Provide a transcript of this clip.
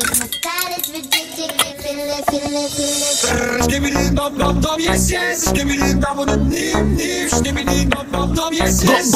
God, it's ridiculous. Feel it, feel it, feel it. Skibbity dum dum dum yes yes Skibbity dum dum dim yes yes